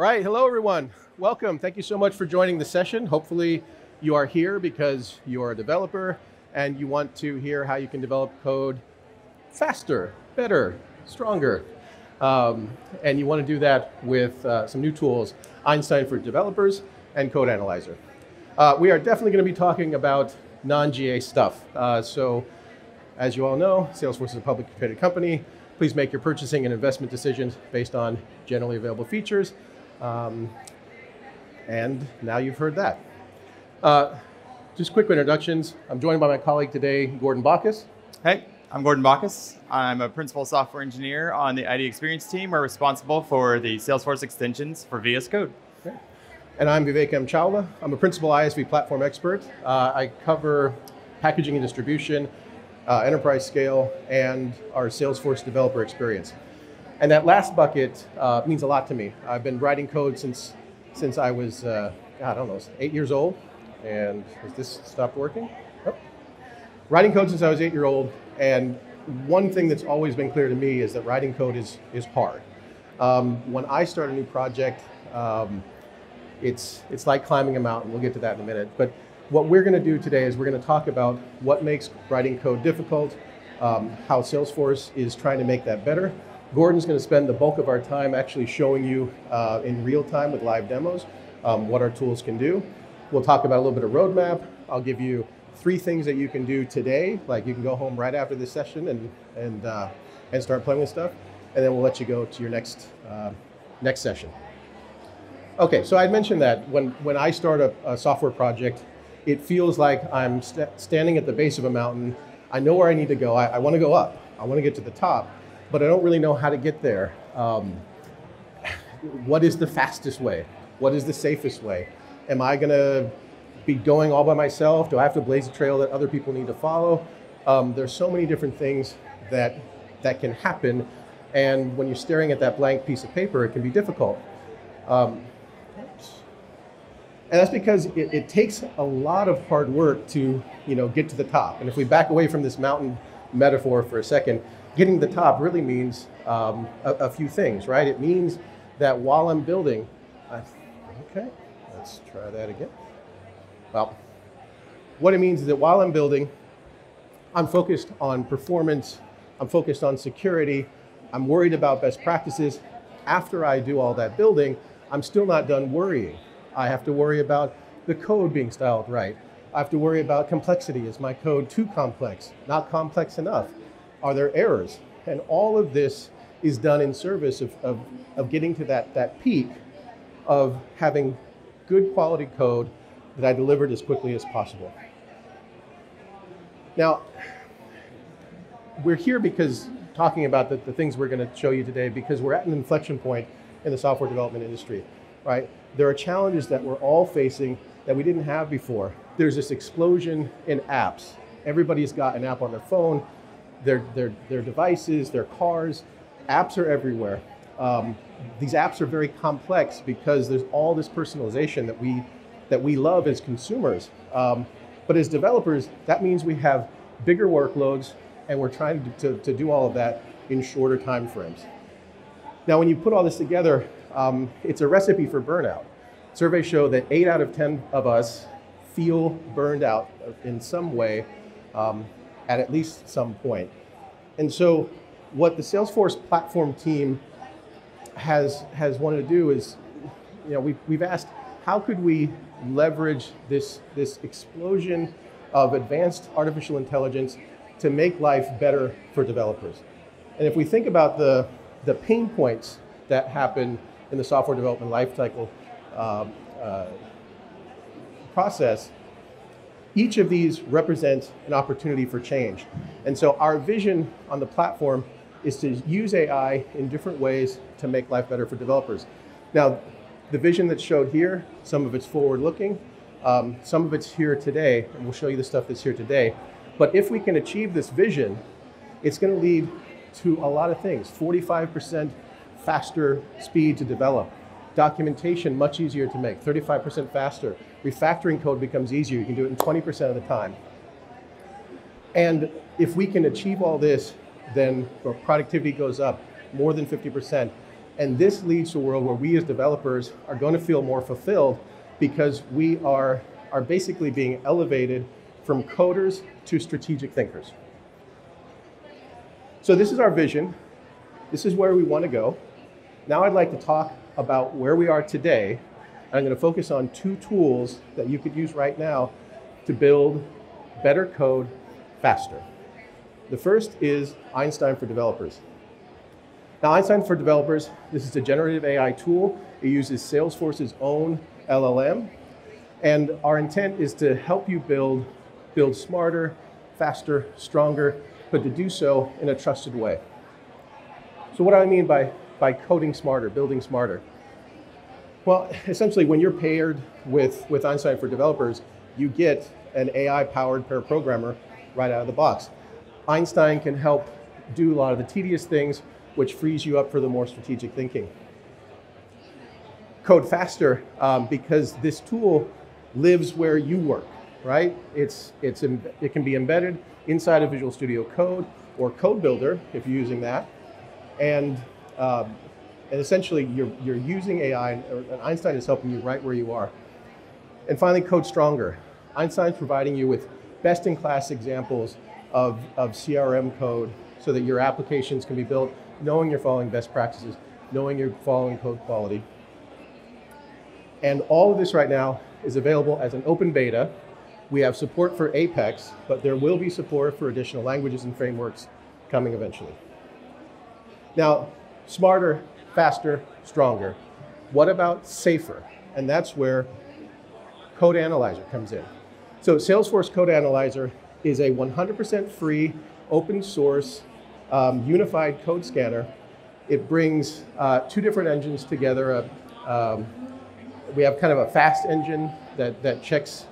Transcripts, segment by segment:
All right, hello everyone. Welcome. Thank you so much for joining the session. Hopefully, you are here because you are a developer and you want to hear how you can develop code faster, better, stronger. Um, and you want to do that with uh, some new tools Einstein for developers and Code Analyzer. Uh, we are definitely going to be talking about non GA stuff. Uh, so, as you all know, Salesforce is a publicly traded company. Please make your purchasing and investment decisions based on generally available features. Um, and now you've heard that. Uh, just quick introductions. I'm joined by my colleague today, Gordon Bacchus. Hey, I'm Gordon Bacchus. I'm a principal software engineer on the ID Experience team. We're responsible for the Salesforce extensions for VS Code. Okay. And I'm Vivek M. Chawla. I'm a principal ISV platform expert. Uh, I cover packaging and distribution, uh, enterprise scale, and our Salesforce developer experience. And that last bucket uh, means a lot to me. I've been writing code since since I was, uh, I don't know, eight years old. And has this stopped working? Writing code since I was eight year old. And one thing that's always been clear to me is that writing code is, is hard. Um, when I start a new project, um, it's, it's like climbing a mountain. We'll get to that in a minute. But what we're going to do today is we're going to talk about what makes writing code difficult, um, how Salesforce is trying to make that better, Gordon's going to spend the bulk of our time actually showing you uh, in real time with live demos um, what our tools can do. We'll talk about a little bit of roadmap. I'll give you three things that you can do today, like you can go home right after this session and and uh, and start playing with stuff, and then we'll let you go to your next uh, next session. Okay, so I mentioned that when when I start a, a software project, it feels like I'm st standing at the base of a mountain. I know where I need to go. I, I want to go up. I want to get to the top but I don't really know how to get there. Um, what is the fastest way? What is the safest way? Am I going to be going all by myself? Do I have to blaze a trail that other people need to follow? Um, there's so many different things that that can happen, and when you're staring at that blank piece of paper, it can be difficult. Um, and that's because it, it, takes a lot of hard work to you know get to the top. And if we back away from this mountain metaphor for a second, getting the top really means um, a, a, few things, right? It means that while I'm building, I, okay, let's try that again. Well, what it means is that while I'm building, I'm focused on performance, I'm focused on security, I'm worried about best practices. After I do all that building, I'm still not done worrying. I have to worry about the code being styled right. I have to worry about complexity. Is my code too complex? Not complex enough? Are there errors? And all of this is done in service of, of, of getting to that, that peak of having good quality code that I delivered as quickly as possible. Now, we're here because talking about the, the things we're going to show you today because we're at an inflection point in the software development industry, right? There are challenges that we're all facing that we didn't have before. There's this explosion in apps. Everybody's got an app on their phone their, their, their devices, their cars. Apps are everywhere. Um, these apps are very complex because there's all this personalization that we, that we love as consumers. Um, but as developers, that means we have bigger workloads and we're trying to, to, to do all of that in shorter time frames. Now, when you put all this together, um, it's a recipe for burnout. Surveys show that eight out of 10 of us feel burned out in some way um, at at least some point. And so what the Salesforce platform team has, has wanted to do is, you know, we've, we've asked how could we leverage this, this explosion of advanced artificial intelligence to make life better for developers. And if we think about the, the pain points that happen in the software development lifecycle uh, uh, process, each of these represents an opportunity for change. And so our vision on the platform is to use AI in different ways to make life better for developers. Now, the vision that's showed here, some of it's forward looking, um, some of it's here today, and we'll show you the stuff that's here today. But if we can achieve this vision, it's going to lead to a lot of things 45% faster speed to develop, documentation much easier to make, 35% faster, refactoring code becomes easier. You can do it in 20% of the time. And if we can achieve all this, then productivity goes up more than 50%. And this leads to a world where we as developers are going to feel more fulfilled because we are, are basically being elevated from coders to strategic thinkers. So this is our vision. This is where we want to go. Now I'd like to talk about where we are today. I'm going to focus on two tools that you could use right now to build better code faster. The first is Einstein for developers. Now, Einstein for developers, this is a generative AI tool. It uses Salesforce's own LLM. And our intent is to help you build, build smarter, faster, stronger, but to do so in a trusted way. So what do I mean by, by coding smarter, building smarter? Well, essentially, when you're paired with, with Einstein for developers, you get an AI-powered pair programmer right out of the box. Einstein can help do a lot of the tedious things which frees you up for the more strategic thinking. Code faster um, because this tool lives where you work, right? It's, it's, it can be embedded inside of Visual Studio Code or Code Builder if you're using that. And, um, and essentially you're, you're using AI, and Einstein is helping you right where you are. And finally, Code Stronger. Einstein's providing you with best-in-class examples of, of CRM code so that your applications can be built knowing you're following best practices, knowing you're following code quality. And all of this right now is available as an open beta. We have support for Apex, but there will be support for additional languages and frameworks coming eventually. Now, smarter, faster, stronger. What about safer? And that's where Code Analyzer comes in. So Salesforce Code Analyzer is a 100% free, open source um, unified code scanner. It brings uh, two different engines together. Uh, um, we have kind of a fast engine that, that checks,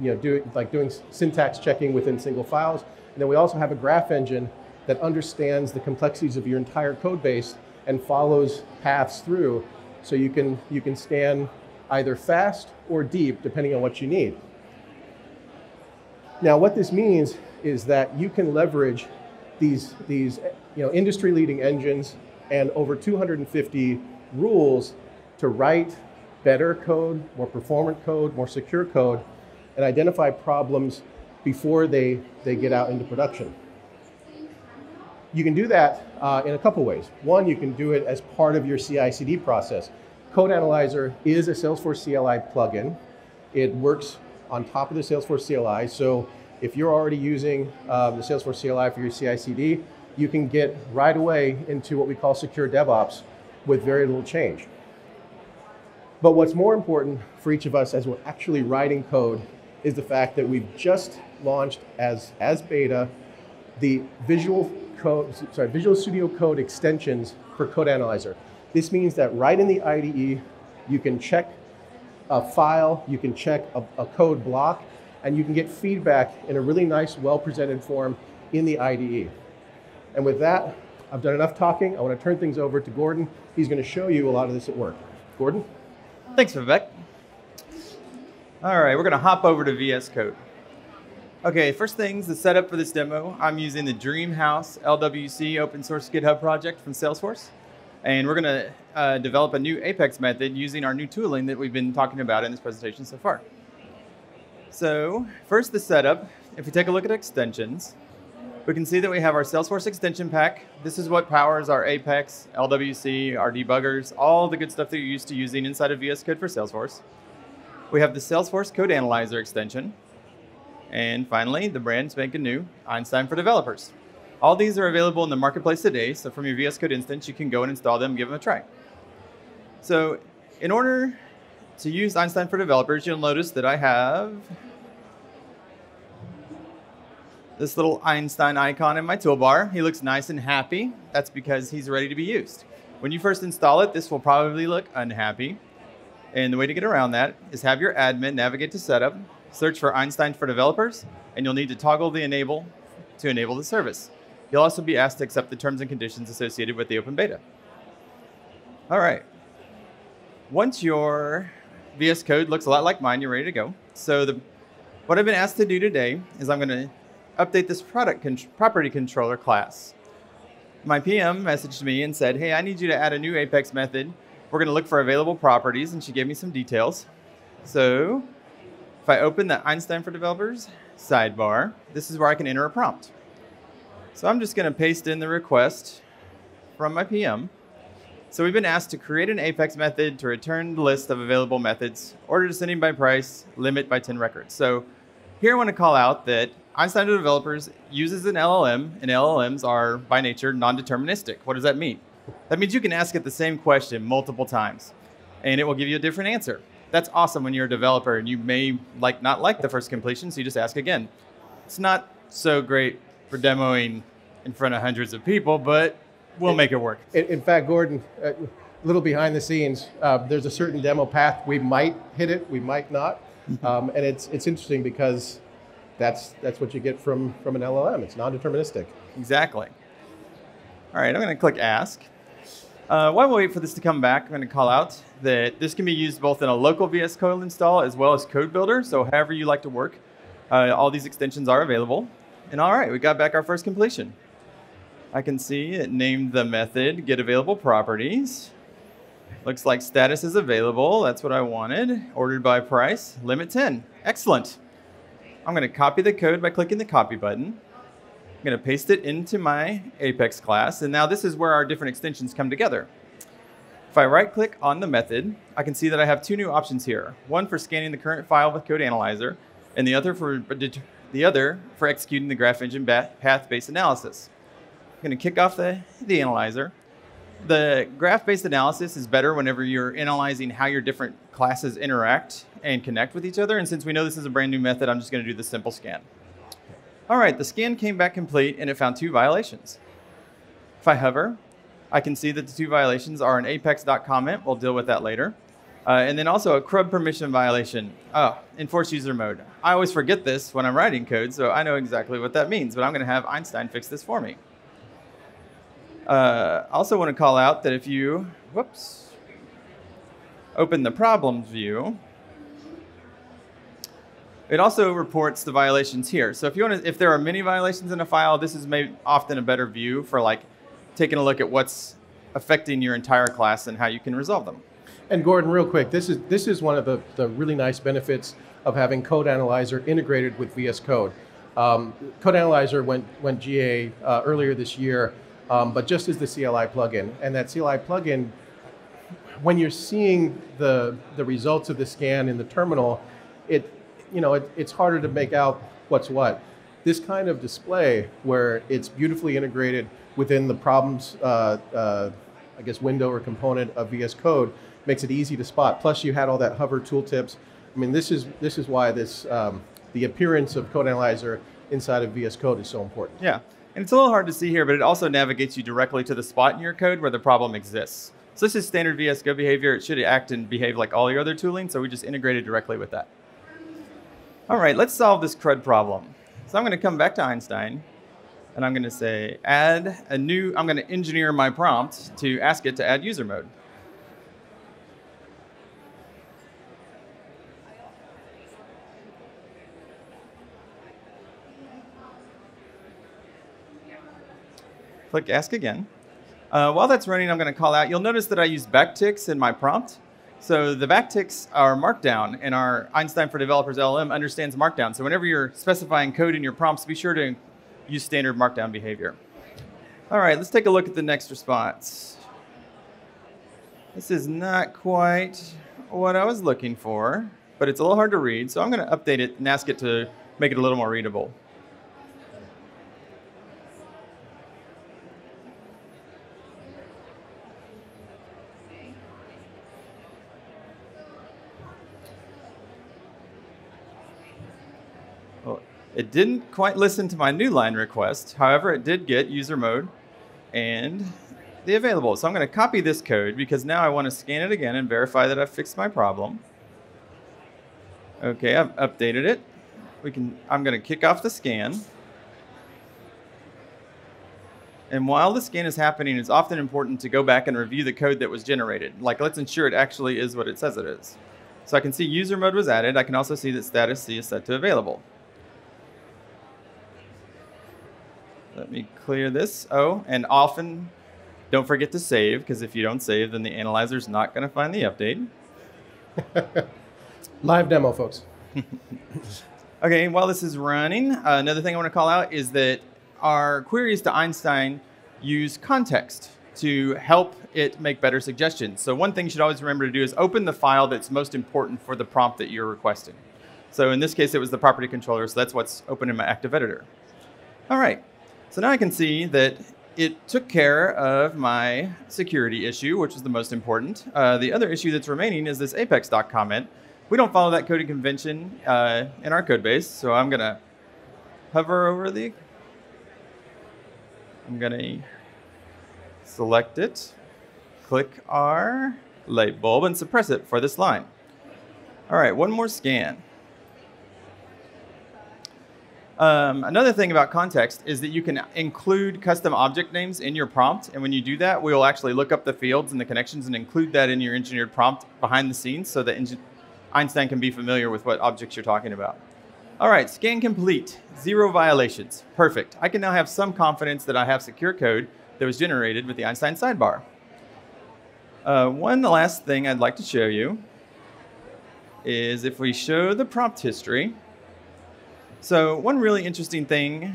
you know, do, like doing syntax checking within single files. And then we also have a graph engine that understands the complexities of your entire code base and follows paths through so you can, you can scan either fast or deep depending on what you need. Now what this means is that you can leverage these, these you know, industry leading engines and over 250 rules to write better code, more performant code, more secure code, and identify problems before they, they get out into production. You can do that uh, in a couple ways. One, you can do it as part of your CI/CD process. Code Analyzer is a Salesforce CLI plugin. It works on top of the Salesforce CLI, so if you're already using um, the Salesforce CLI for your CI/CD, you can get right away into what we call secure DevOps with very little change. But what's more important for each of us as we're actually writing code is the fact that we've just launched as, as beta the Visual Code, sorry, Visual Studio Code extensions for Code Analyzer. This means that right in the IDE, you can check a file, you can check a, a code block, and you can get feedback in a really nice, well-presented form in the IDE. And with that, I've done enough talking. I want to turn things over to Gordon. He's going to show you a lot of this at work. Gordon? Thanks, Vivek. All right, we're going to hop over to VS Code. Okay, first things, the setup for this demo, I'm using the Dreamhouse LWC open source GitHub project from Salesforce. And we're going to uh, develop a new Apex method using our new tooling that we've been talking about in this presentation so far. So first the setup, if we take a look at extensions, we can see that we have our Salesforce extension pack. This is what powers our Apex, LWC, our debuggers, all the good stuff that you're used to using inside of VS Code for Salesforce. We have the Salesforce Code Analyzer extension. And finally, the brand spanking new Einstein for developers. All these are available in the marketplace today, so from your VS Code instance, you can go and install them, give them a try. So in order to use Einstein for developers, you'll notice that I have this little Einstein icon in my toolbar. He looks nice and happy. That's because he's ready to be used. When you first install it, this will probably look unhappy. And the way to get around that is have your admin navigate to setup, search for Einstein for developers, and you'll need to toggle the enable to enable the service. You'll also be asked to accept the terms and conditions associated with the open beta. All right. Once your VS Code looks a lot like mine. You're ready to go. So the, what I've been asked to do today is I'm going to update this product con property controller class. my PM messaged me and said, hey, I need you to add a new Apex method. We're going to look for available properties, and she gave me some details. So if I open the Einstein for Developers sidebar, this is where I can enter a prompt. So I'm just going to paste in the request from my PM. So we've been asked to create an Apex method to return the list of available methods, order descending by price, limit by 10 records. So here I want to call out that Einstein for Developers uses an LLM, and LLMs are by nature non-deterministic. What does that mean? That means you can ask it the same question multiple times, and it will give you a different answer. That's awesome when you're a developer and you may like not like the first completion, so you just ask again. It's not so great for demoing in front of hundreds of people, but we'll make it work. In, in fact, Gordon, a little behind the scenes, uh, there's a certain demo path. We might hit it, we might not. Um, and it's, it's interesting because that's, that's what you get from, from an LLM. It's non-deterministic. Exactly. All right, I'm going to click Ask. Uh, while we wait for this to come back, I'm going to call out that this can be used both in a local VS Code install as well as Code Builder. So however you like to work, uh, all these extensions are available. And all right, we got back our first completion. I can see it named the method get available properties. Looks like status is available. That's what I wanted. Ordered by price, limit 10. Excellent. I'm going to copy the code by clicking the copy button. I'm going to paste it into my Apex class. And now this is where our different extensions come together. If I right click on the method, I can see that I have two new options here. One for scanning the current file with Code Analyzer, and the other for the other for executing the graph engine path-based analysis. I'm going to kick off the, the analyzer. The graph-based analysis is better whenever you're analyzing how your different classes interact and connect with each other. And since we know this is a brand new method, I'm just going to do the simple scan. All right, the scan came back complete and it found two violations. If I hover, I can see that the two violations are an apex doc comment. We'll deal with that later. Uh, and then also a CRUD permission violation. Oh, enforce user mode. I always forget this when I'm writing code, so I know exactly what that means, but I'm going to have Einstein fix this for me. Uh, also want to call out that if you, whoops, open the problems view, it also reports the violations here. So if you want to, if there are many violations in a file, this is maybe often a better view for like taking a look at what's affecting your entire class and how you can resolve them. And Gordon, real quick, this is this is one of the, the really nice benefits of having Code Analyzer integrated with VS Code. Um, Code Analyzer went went GA uh, earlier this year, um, but just as the CLI plugin. And that CLI plugin, when you're seeing the, the results of the scan in the terminal, it, you know, it, it's harder to make out what's what. This kind of display where it's beautifully integrated within the problems, uh, uh, I guess, window or component of VS Code makes it easy to spot. Plus, you had all that hover tooltips. I mean, this is this is why this um, the appearance of Code Analyzer inside of VS Code is so important. Yeah. And it's a little hard to see here, but it also navigates you directly to the spot in your code where the problem exists. So this is standard VS Code behavior. It should act and behave like all your other tooling, so we just integrated directly with that. All right, let's solve this CRUD problem. So I'm going to come back to Einstein, and I'm going to say add a new, I'm going to engineer my prompt to ask it to add user mode. Click Ask Again. Uh, while that's running, I'm going to call out. You'll notice that I use backticks in my prompt. So the backticks are Markdown, and our Einstein for Developers LM understands Markdown. So whenever you're specifying code in your prompts, be sure to use standard Markdown behavior. All right, let's take a look at the next response. This is not quite what I was looking for, but it's a little hard to read, so I'm going to update it and ask it to make it a little more readable. Didn't quite listen to my new line request. However, it did get user mode and the available. So I'm going to copy this code because now I want to scan it again and verify that I've fixed my problem. Okay, I've updated it. We can, I'm going to kick off the scan. And while the scan is happening, it's often important to go back and review the code that was generated. Like, let's ensure it actually is what it says it is. So I can see user mode was added. I can also see that status C is set to available. Let me clear this. Oh, and often don't forget to save because if you don't save, then the analyzer's not going to find the update. Live demo, folks. okay, while this is running, uh, another thing I want to call out is that our queries to Einstein use context to help it make better suggestions. So one thing you should always remember to do is open the file that's most important for the prompt that you're requesting. So in this case, it was the property controller, so that's what's open in my active editor. All right, so now I can see that it took care of my security issue, which is the most important. Uh, the other issue that's remaining is this apex doc comment. We don't follow that coding convention uh, in our code base, so I'm gonna hover over the, I'm gonna select it, click our light bulb and suppress it for this line. All right, one more scan. Um, another thing about context is that you can include custom object names in your prompt. And when you do that, we will actually look up the fields and the connections and include that in your engineered prompt behind the scenes so that Einstein can be familiar with what objects you're talking about. All right, scan complete, zero violations. Perfect. I can now have some confidence that I have secure code that was generated with the Einstein sidebar. Uh, one last thing I'd like to show you is if we show the prompt history, so one really interesting thing,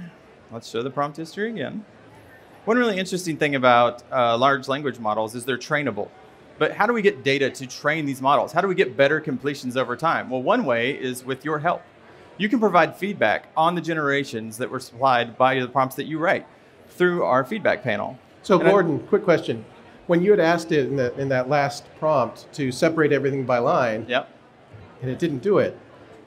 let's show the prompt history again. One really interesting thing about uh, large language models is they're trainable. But how do we get data to train these models? How do we get better completions over time? Well, one way is with your help. You can provide feedback on the generations that were supplied by the prompts that you write through our feedback panel. So and Gordon, I, quick question. When you had asked it in, the, in that last prompt to separate everything by line, yep. and it didn't do it,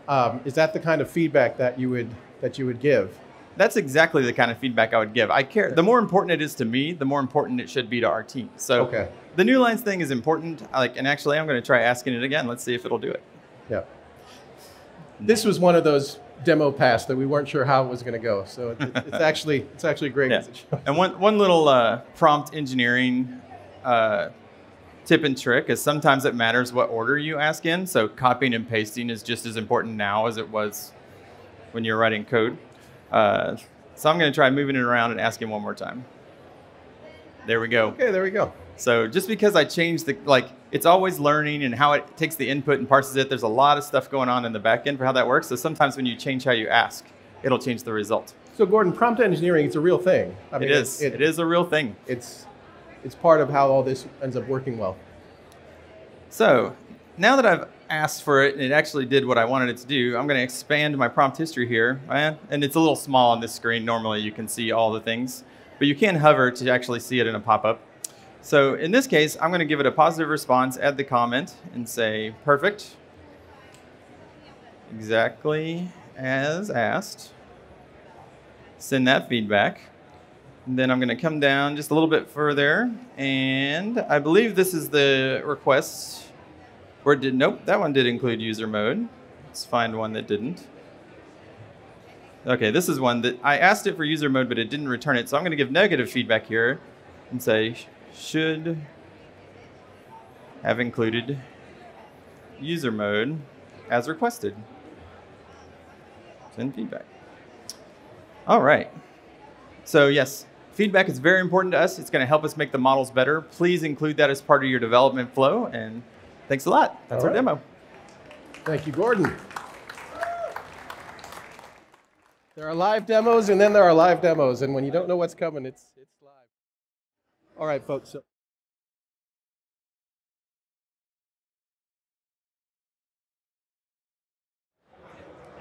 um, is that the kind of feedback that you would that you would give? That's exactly the kind of feedback I would give. I care. The more important it is to me, the more important it should be to our team. So okay. the new lines thing is important. Like, and actually, I'm going to try asking it again. Let's see if it'll do it. Yeah. This was one of those demo pass that we weren't sure how it was going to go. So it, it's actually it's actually great. Yeah. and one one little uh, prompt engineering uh, tip and trick is sometimes it matters what order you ask in. So copying and pasting is just as important now as it was when you're writing code. Uh, so I'm going to try moving it around and asking one more time. There we go. Okay, there we go. So just because I changed the, like, it's always learning and how it takes the input and parses it. There's a lot of stuff going on in the back end for how that works. So sometimes when you change how you ask, it'll change the result. So Gordon, prompt engineering, it's a real thing. I mean, it is. It, it is a real thing. It's it's part of how all this ends up working well. So now that I've asked for it and it actually did what I wanted it to do, I'm going to expand my prompt history here. Eh? And it's a little small on this screen. Normally you can see all the things, but you can hover to actually see it in a pop-up. So in this case, I'm going to give it a positive response, add the comment, and say, perfect. Exactly as asked. Send that feedback. Then I'm going to come down just a little bit further, and I believe this is the request. Or did nope, that one did include user mode. Let's find one that didn't. Okay, this is one that I asked it for user mode, but it didn't return it. So I'm going to give negative feedback here and say should have included user mode as requested. Send feedback. All right. So yes, Feedback is very important to us. It's going to help us make the models better. Please include that as part of your development flow. And thanks a lot. That's our demo. Thank you, Gordon. There are live demos, and then there are live demos. And when you don't know what's coming, it's, it's live. All right, folks. So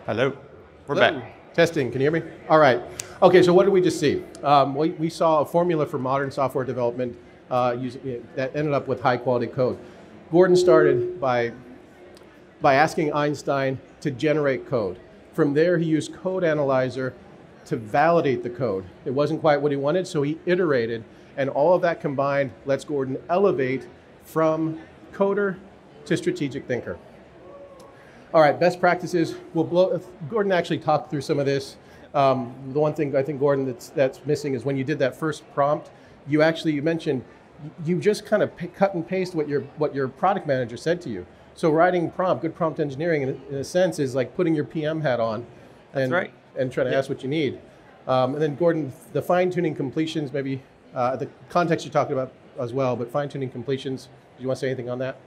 Hello. We're Hello. back. Testing. Can you hear me? All right. Okay, so what did we just see? Um, we, we, saw a formula for modern software development uh, using, that ended up with high quality code. Gordon started by, by asking Einstein to generate code. From there, he used Code Analyzer to validate the code. It wasn't quite what he wanted, so he iterated, and all of that combined lets Gordon elevate from coder to strategic thinker. All right, best practices. We'll blow, Gordon actually talked through some of this. Um, the one thing I think, Gordon, that's, that's missing is when you did that first prompt, you actually, you mentioned, you just kind of cut and paste what your, what your product manager said to you. So writing prompt, good prompt engineering in a, in a sense is like putting your PM hat on and, right. and trying to yeah. ask what you need. Um, and then Gordon, the fine tuning completions, maybe uh, the context you're talking about as well, but fine tuning completions, do you want to say anything on that?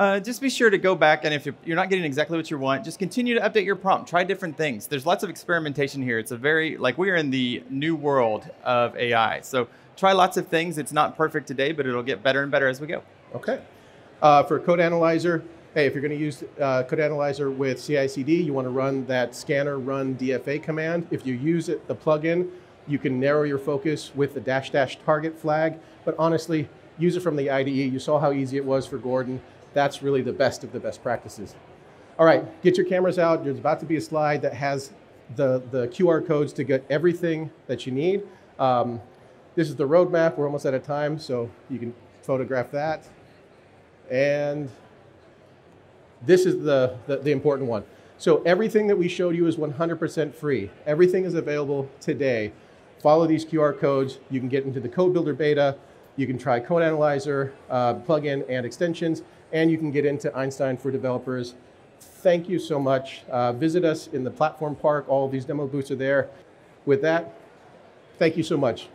Uh, just be sure to go back and if you're, you're not getting exactly what you want, just continue to update your prompt. Try different things. There's lots of experimentation here. It's a very, like we are in the new world of AI. So try lots of things. It's not perfect today, but it'll get better and better as we go. Okay. Uh, for Code Analyzer, hey, if you're going to use uh, Code Analyzer with CI/CD, you want to run that scanner run DFA command. If you use it, the plugin, you can narrow your focus with the dash dash target flag. But honestly, use it from the IDE. You saw how easy it was for Gordon. That's really the best of the best practices. All right, get your cameras out. There's about to be a slide that has the, the QR codes to get everything that you need. Um, this is the roadmap. We're almost out of time, so you can photograph that. And this is the, the, the important one. So everything that we showed you is 100% free. Everything is available today. Follow these QR codes. You can get into the Code Builder beta. You can try Code Analyzer, uh, plugin, and extensions, and you can get into Einstein for developers. Thank you so much. Uh, visit us in the platform park. All these demo booths are there. With that, thank you so much.